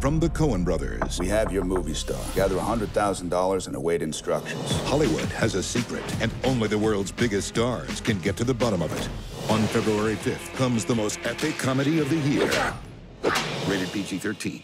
from the Coen brothers. We have your movie star. Gather $100,000 and await instructions. Hollywood has a secret, and only the world's biggest stars can get to the bottom of it. On February 5th comes the most epic comedy of the year. Rated PG 13.